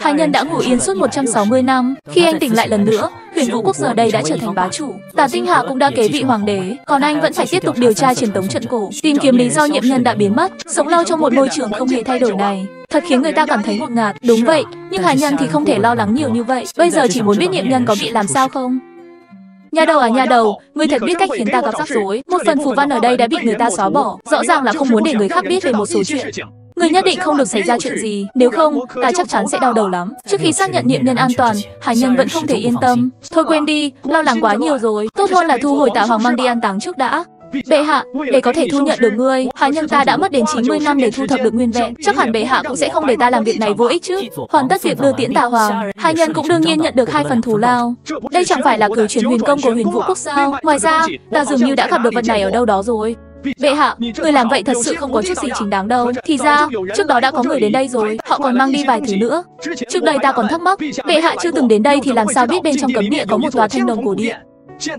Hai nhân đã ngủ yên suốt 160 năm. Khi anh tỉnh lại lần nữa, huyền vũ quốc giờ đây đã trở thành bá chủ. Tả Tinh Hà cũng đã kế vị hoàng đế, còn anh vẫn phải tiếp tục điều tra truyền tống trận cổ, tìm kiếm lý do nhiệm nhân đã biến mất, sống lâu trong một môi trường không hề thay đổi này. Thật khiến người ta cảm thấy ngột ngạt. Đúng vậy, nhưng Hà Nhân thì không thể lo lắng nhiều như vậy. Bây giờ chỉ muốn biết nhiệm nhân có bị làm sao không. Nhà đầu à nhà đầu, ngươi thật biết cách khiến ta gặp rắc rối. Một phần phù văn ở đây đã bị người ta xóa bỏ, rõ ràng là không muốn để người khác biết về một số chuyện. Người nhất định không được xảy ra chuyện gì, nếu không, ta chắc chắn sẽ đau đầu lắm. Trước khi xác nhận nhiệm nhân an toàn, Hải Nhân vẫn không thể yên tâm. Thôi quên đi, lo lắng quá nhiều rồi, tốt hơn là thu hồi Tạ Hoàng mang đi an táng trước đã. Bệ hạ, để có thể thu nhận được ngươi, Hải nhân ta đã mất đến 90 năm để thu thập được nguyên vẹn. Chắc hẳn bệ hạ cũng sẽ không để ta làm việc này vô ích chứ. Hoàn tất việc đưa tiễn Tạ Hoàng, Hải nhân cũng đương nhiên nhận được hai phần thù lao. Đây chẳng phải là cử chuyển huyền công của huyền vũ quốc sao? Ngoài ra, ta dường như đã gặp được vật này ở đâu đó rồi. Bệ hạ, người làm vậy thật sự không có chút gì chính đáng đâu. Thì ra, trước đó đã có người đến đây rồi, họ còn mang đi vài thứ nữa. Trước đây ta còn thắc mắc, bệ hạ chưa từng đến đây thì làm sao biết bên trong cấm địa có một tòa thanh đồng cổ điện.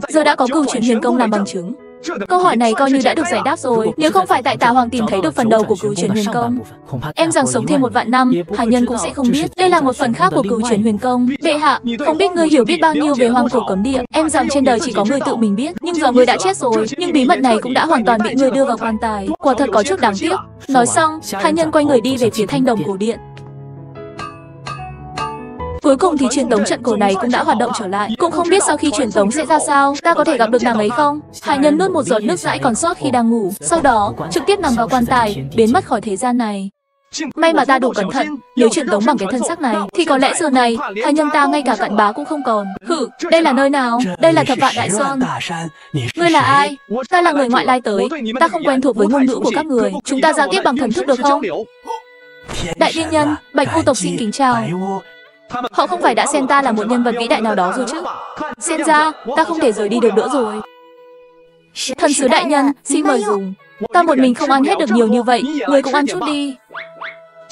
Giờ đã có cửu chuyển huyền công làm bằng chứng. Câu hỏi này coi như đã được giải đáp rồi. Nếu không phải tại Tà Hoàng tìm thấy được phần đầu của cửu chuyển huyền công, em rằng sống thêm một vạn năm, Hải Nhân cũng sẽ không biết. Đây là một phần khác của cửu chuyển huyền công. Bệ hạ, không biết ngươi hiểu biết bao nhiêu về hoàng cổ cấm địa. Em rằng trên đời chỉ có ngươi tự mình biết. Nhưng giờ ngươi đã chết rồi, nhưng bí mật này cũng đã hoàn toàn bị ngươi đưa vào quan tài. Quả thật có chút đáng tiếc. Nói xong, Hải Nhân quay người đi về phía thanh đồng cổ điện. Cuối cùng thì truyền tống trận cổ này cũng đã hoạt động trở lại. Cũng không biết sau khi truyền tống sẽ ra sao, ta có thể gặp được nàng ấy không? Hải nhân nuốt một giọt nước dãi còn sót khi đang ngủ, sau đó trực tiếp nằm vào quan tài, biến mất khỏi thế gian này. May mà ta đủ cẩn thận, nếu truyền tống bằng cái thân xác này, thì có lẽ giờ này, hai nhân ta ngay cả cặn bá cũng không còn. Hử, đây là nơi nào? Đây là thập vạn đại sơn. Ngươi là ai? Ta là người ngoại lai tới, ta không quen thuộc với ngôn ngữ của các người. Chúng ta giao tiếp bằng thần thức được không? Đại tiên nhân, Bạch Vu tộc xin kính chào. Họ không phải đã xem ta là một nhân vật vĩ đại nào đó rồi chứ Xem ra ta không thể rời đi được nữa rồi Thần sứ đại nhân xin mời dùng Ta một mình không ăn hết được nhiều như vậy Người cũng ăn chút đi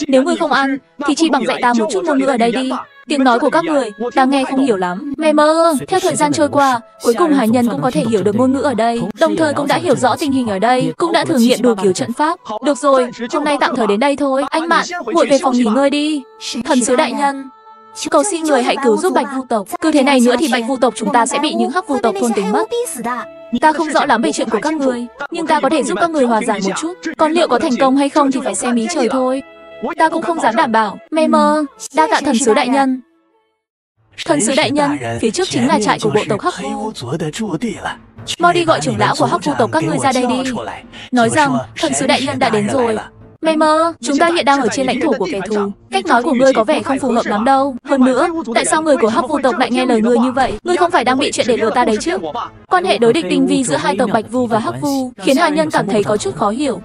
Nếu người không ăn Thì chỉ bằng dạy ta một chút ngôn ngữ ở đây đi Tiếng nói của các người, ta nghe không hiểu lắm. Mẹ mơ, theo thời gian trôi qua, cuối cùng Hải Nhân cũng có thể hiểu được ngôn ngữ ở đây, đồng thời cũng đã hiểu rõ tình hình ở đây, cũng đã thử nghiệm đủ kiểu trận pháp. Được rồi, hôm nay tạm thời đến đây thôi. Anh Mạn, muội về phòng nghỉ ngơi đi. Thần sứ đại nhân. Cầu xin người hãy cứu giúp Bạch Vu tộc. Cứ thế này nữa thì Bạch Vu tộc chúng ta sẽ bị những hắc vu tộc thôn tính mất. Ta không rõ lắm về chuyện của các người, nhưng ta có thể giúp các người hòa giải một chút. Còn liệu có thành công hay không thì phải xem ý trời thôi. Ta cũng không dám đảm bảo. Mê mơ, đa tạ thần sứ đại nhân. Thần sứ đại nhân, phía trước chính là trại của bộ tộc Hắc Vu. Mau đi gọi trưởng lão của Hắc Vu tộc các ngươi ra đây đi. Nói rằng thần sứ đại nhân đã đến rồi. Mê mơ, chúng ta hiện đang ở trên lãnh thổ của kẻ thù. Cách nói của ngươi có vẻ không phù hợp lắm đâu. Hơn nữa, tại sao người của Hắc Vu tộc lại nghe lời ngươi như vậy? Ngươi không phải đang bị chuyện để lừa ta đấy chứ? Quan hệ đối địch tinh vi giữa hai tộc Bạch Vu và Hắc Vu khiến hai Nhân cảm thấy có chút khó hiểu.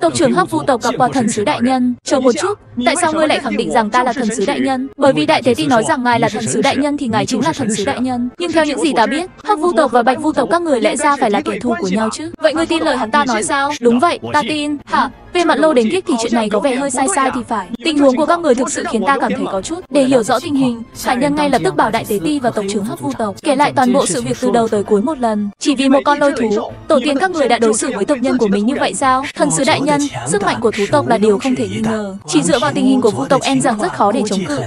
Tộc trưởng Hắc Vu tộc gặp qua thần sứ đại nhân. Chờ một chút, tại sao ngươi lại khẳng định rằng ta là thần sứ đại nhân? Bởi vì đại tế ti nói rằng ngài là thần sứ đại nhân thì ngài chính là thần sứ đại nhân. Nhưng theo những gì ta biết, Hắc Vu tộc và Bạch Vu tộc các người lẽ ra phải là kẻ thù của nhau chứ. Vậy ngươi tin lời hắn ta nói sao? Đúng vậy, ta tin. Hả? Về mặt lâu đến kiếp thì chuyện này có vẻ hơi sai sai thì phải. Tình huống của các người thực sự khiến ta cảm thấy có chút. Để hiểu rõ tình hình, Hải Nhân ngay lập tức bảo đại tế ti và tộc trưởng Hắc Vu tộc kể lại toàn bộ sự việc từ đầu tới cuối một lần. Chỉ vì một con lôi thú, tổ tiên các người đã đối xử với tộc nhân của mình như vậy sao? Thần sứ đại nhân, sức mạnh của thú tộc là điều không thể nghi ngờ. Chỉ dựa vào tình hình của vu tộc em rằng rất khó để chống cự.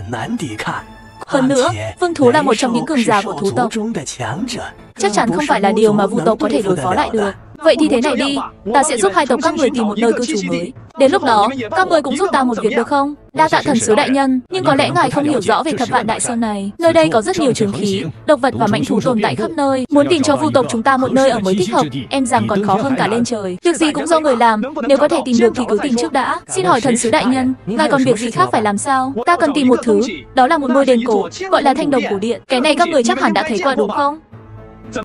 Hơn nữa, vương thú là một trong những cường giả của thú tộc. Chắc chắn không phải là điều mà vu tộc có thể đối phó lại được. Vậy thì thế này đi, ta sẽ giúp hai tộc các người tìm một nơi cư trú mới. Đến lúc đó, các người cũng giúp ta một việc được không? Đa tạ thần sứ đại nhân, nhưng có lẽ ngài không hiểu rõ về thập vạn đại sơn này. Nơi đây có rất nhiều trường khí, độc vật và mạnh thú tồn tại khắp nơi. Muốn tìm cho vu tộc chúng ta một nơi ở mới thích hợp, em rằng còn khó hơn cả lên trời. Việc gì cũng do người làm, nếu có thể tìm được thì cứ tìm trước đã. Xin hỏi thần sứ đại nhân, ngài còn việc gì khác phải làm sao? Ta cần tìm một thứ, đó là một ngôi đền cổ, gọi là thanh đồng cổ điện. Cái này các người chắc hẳn đã thấy qua đúng không?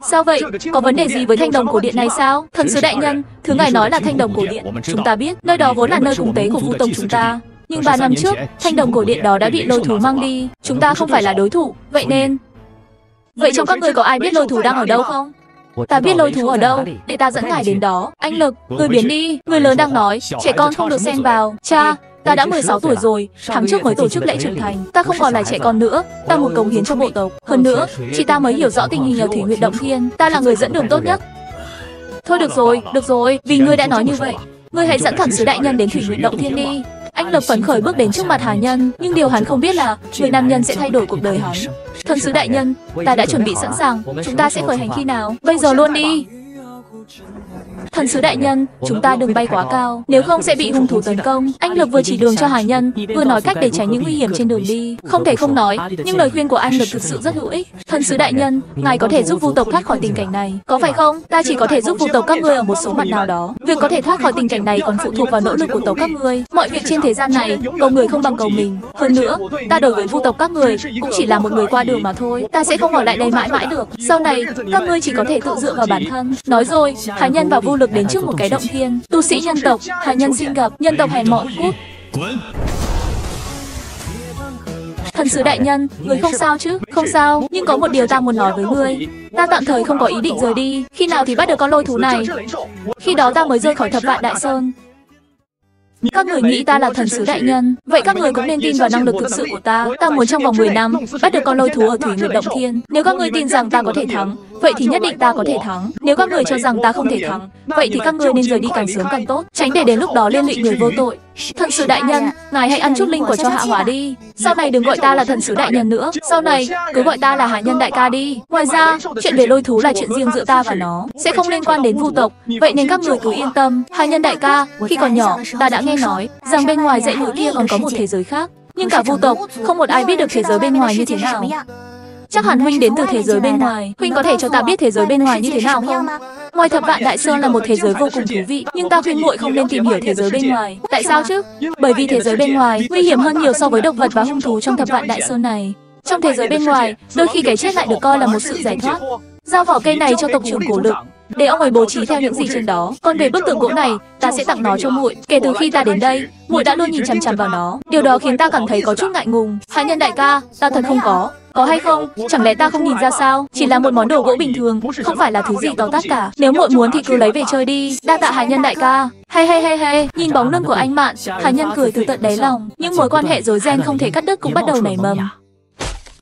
Sao vậy? Có vấn đề gì với thanh đồng cổ điện này sao? Thần sứ đại nhân, thứ ngài nói là thanh đồng cổ điện. Chúng ta biết, nơi đó vốn là nơi cúng tế của vu tông chúng ta. Nhưng ba năm trước, thanh đồng cổ điện đó đã bị lôi thú mang đi. Chúng ta không phải là đối thủ, vậy nên... Vậy trong các người có ai biết lôi thú đang ở đâu không? Ta biết lôi thú ở đâu, để ta dẫn ngài đến đó. Anh Lực, người biến đi. Người lớn đang nói, trẻ con không được xen vào. Cha, Ta đã 16 tuổi rồi, tháng trước mới tổ chức lễ trưởng thành. Ta không còn là trẻ con nữa, ta muốn cống hiến cho bộ tộc. Hơn nữa, chỉ ta mới hiểu rõ tình hình ở thủy nguyện động thiên. Ta là người dẫn đường tốt nhất. Thôi được rồi, được rồi, vì ngươi đã nói như vậy. Ngươi hãy dẫn thần sứ đại nhân đến thủy nguyện động thiên đi. Anh lập phấn khởi bước đến trước mặt Hà Nhân, nhưng điều hắn không biết là người nam nhân sẽ thay đổi cuộc đời hắn. Thần sứ đại nhân, ta đã chuẩn bị sẵn sàng, chúng ta sẽ khởi hành khi nào? Bây giờ luôn đi. Thần sứ đại nhân, chúng ta đừng bay quá cao, nếu không sẽ bị hung thủ tấn công. Anh Lực vừa chỉ đường cho Hải Nhân, vừa nói cách để tránh những nguy hiểm trên đường đi. Không thể không nói, nhưng lời khuyên của anh Lực thực sự rất hữu ích. Thần sứ đại nhân, ngài có thể giúp vu tộc thoát khỏi tình cảnh này, có phải không? Ta chỉ có thể giúp vu tộc các ngươi ở một số mặt nào đó. Việc có thể thoát khỏi tình cảnh này còn phụ thuộc vào nỗ lực của tộc các ngươi. Mọi việc trên thế gian này, cầu người không bằng cầu mình. Hơn nữa, ta đối với vu tộc các người cũng chỉ là một người qua đường mà thôi. Ta sẽ không ở lại đây mãi mãi được. Sau này, các ngươi chỉ có thể tự dựa vào bản thân. Nói rồi, Hải Nhân và Vu Lực đến trước một cái động thiên. Tu sĩ nhân tộc, hạ Nhân xin gặp, nhân tộc hèn mọn cút. Thần sứ đại nhân, người không sao chứ? Không sao, nhưng có một điều ta muốn nói với ngươi. Ta tạm thời không có ý định rời đi, khi nào thì bắt được con lôi thú này? Khi đó ta mới rời khỏi thập vạn đại sơn. Các người nghĩ ta là thần sứ đại nhân, vậy các người cũng nên tin vào năng lực thực sự của ta. Ta muốn trong vòng 10 năm bắt được con lôi thú ở thủy nguyệt động thiên. Nếu các người tin rằng ta có thể thắng, vậy thì nhất định ta có thể thắng. Nếu các người cho rằng ta không thể thắng, vậy thì các người nên rời đi càng sớm càng tốt, tránh để đến lúc đó liên lụy người vô tội. Thần sứ đại nhân, ngài hãy ăn chút linh của cho hạ hỏa đi. Sau này đừng gọi ta là thần sứ đại nhân nữa. Sau này cứ gọi ta là hạ nhân đại ca đi. Ngoài ra, chuyện về lôi thú là chuyện riêng giữa ta và nó, sẽ không liên quan đến vu tộc. Vậy nên các người cứ yên tâm. Hạ nhân đại ca, khi còn nhỏ, ta đã nghe nói rằng bên ngoài dãy núi kia còn có một thế giới khác. Nhưng cả vu tộc, không một ai biết được thế giới bên ngoài như thế nào. Chắc hẳn Huynh đến từ thế giới bên ngoài. Huynh có thể cho ta biết thế giới bên ngoài như thế nào không? Ngoài thập vạn đại sơn là một thế giới vô cùng thú vị, nhưng ta khuyên muội không nên tìm hiểu thế giới bên ngoài. Tại sao chứ? Bởi vì thế giới bên ngoài nguy hiểm hơn nhiều so với động vật và hung thú trong thập vạn đại sơn này. Trong thế giới bên ngoài, đôi khi cái chết lại được coi là một sự giải thoát. Giao vỏ cây này cho tộc trưởng cổ lực, để ông ấy bố trí theo những gì trên đó. Còn về bức tượng gỗ này, ta sẽ tặng nó cho muội. Kể từ khi ta đến đây, muội đã luôn nhìn chằm chằm vào nó. Điều đó khiến ta cảm thấy có chút ngại ngùng. Hãy nhân đại ca, ta thật không có. Có hay không? Chẳng lẽ ta không nhìn ra sao? Chỉ là một món đồ gỗ bình thường, không phải là thứ gì to tát cả. Nếu muội muốn thì cứ lấy về chơi đi. Đa tạ Hải Nhân đại ca. Hay hay hay hay, nhìn bóng lưng của anh Mạn, Hải Nhân cười từ tận đáy lòng. Nhưng mối quan hệ rối ren không thể cắt đứt cũng bắt đầu nảy mầm.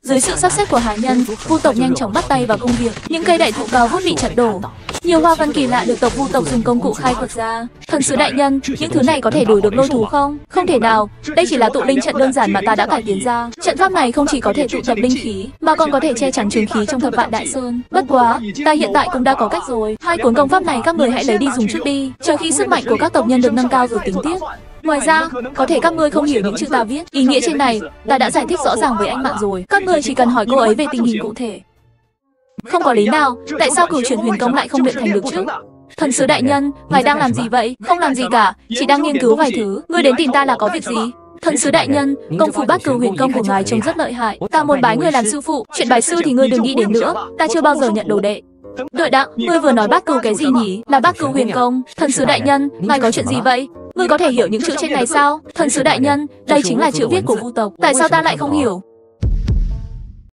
Dưới sự sắp xếp của Hải Nhân, Vu tộc nhanh chóng bắt tay vào công việc. Những cây đại thụ cao vút bị chặt đổ. Nhiều hoa văn kỳ lạ được tộc Vu tộc dùng công cụ khai quật ra. Thần sứ đại nhân, những thứ này có thể đuổi được lôi thú không? Không thể nào. Đây chỉ là tụ linh trận đơn giản mà ta đã cải tiến ra. Trận pháp này không chỉ có thể tụ tập linh khí, mà còn có thể che chắn trường khí trong thập vạn đại sơn. Bất quá, ta hiện tại cũng đã có cách rồi. Hai cuốn công pháp này các người hãy lấy đi dùng trước đi, chờ khi sức mạnh của các tộc nhân được nâng cao rồi tính tiếp. Ngoài ra, có thể các ngươi không hiểu những chữ ta viết. Ý nghĩa trên này, ta đã giải thích rõ ràng với anh bạn rồi. Các ngươi chỉ cần hỏi cô ấy về tình hình cụ thể. Không có lý nào, tại sao cửu chuyển huyền công lại không luyện thành được chứ? Thần sứ đại nhân, ngài đang làm gì vậy? Không làm gì cả, chỉ đang nghiên cứu vài thứ. Ngươi đến tìm ta là có việc gì? Thần sứ đại nhân, công phu bát cửu huyền công của ngài trông rất lợi hại. Ta muốn bái người làm sư phụ, chuyện bái sư thì ngươi đừng nghĩ đến nữa. Ta chưa bao giờ nhận đồ đệ. Đợi đã, ngươi vừa nói bát cửu cái gì nhỉ? Là bát cửu huyền công. Thần sứ đại nhân, ngài có chuyện gì vậy? Ngươi có thể hiểu những chữ trên này sao? Thần sứ đại nhân, đây chính là chữ viết của vu tộc. Tại sao ta lại không hiểu?